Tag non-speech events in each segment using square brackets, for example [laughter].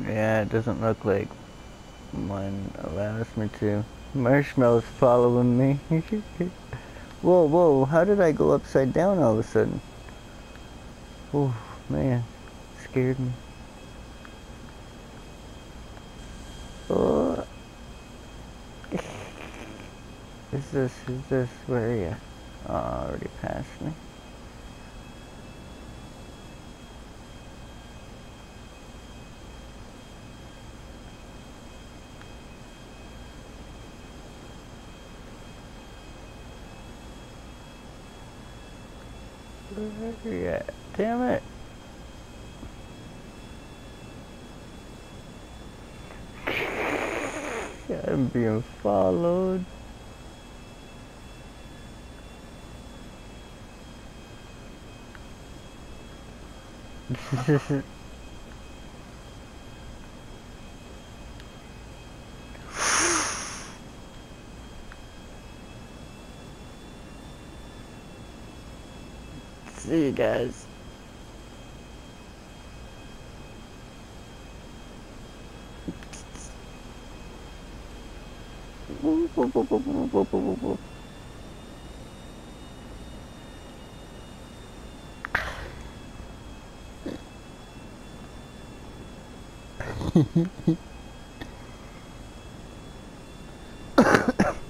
Yeah, it doesn't look like mine allows me to. Marshmallow's following me. [laughs] whoa, whoa, how did I go upside down all of a sudden? Oh, man, scared me. Oh. [laughs] Is this, is this, where are you? Oh, already passed me. Yeah, damn it. [laughs] I'm being followed. [laughs] See you guys. [laughs]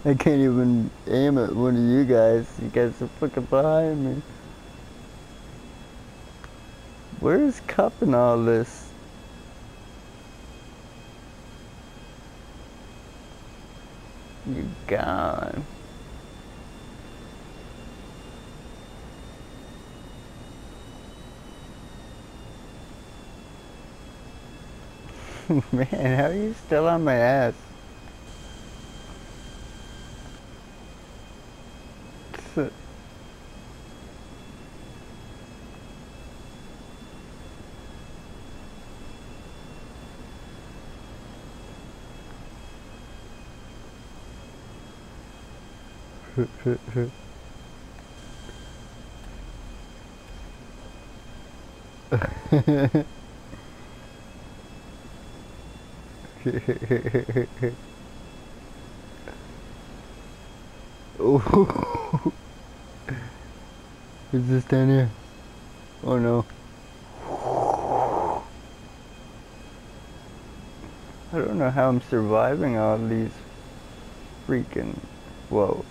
I can't even aim at one of you guys. You guys are fucking behind me. Where's Cup in all this? You gone. [laughs] Man, how are you still on my ass? Oh. Is this down here? Oh no. I don't know how I'm surviving all these freaking... Whoa.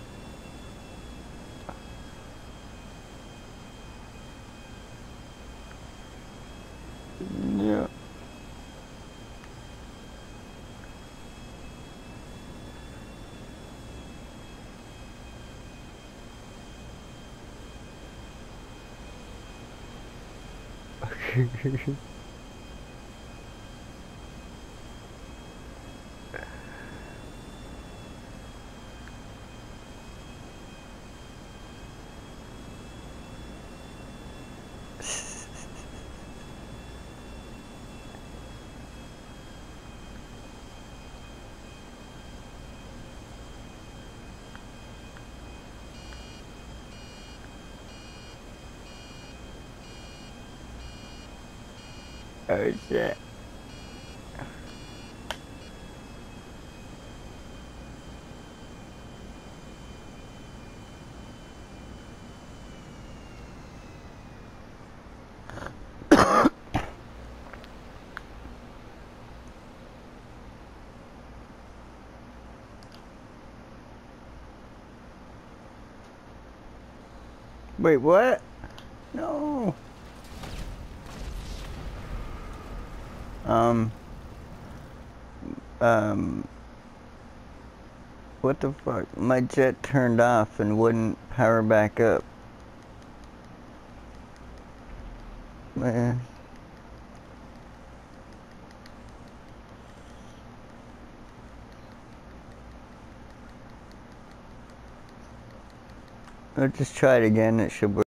Yeah. [laughs] Oh shit. [coughs] Wait, what? No. Um. Um. What the fuck? My jet turned off and wouldn't power back up. Man. Let's just try it again. It should work.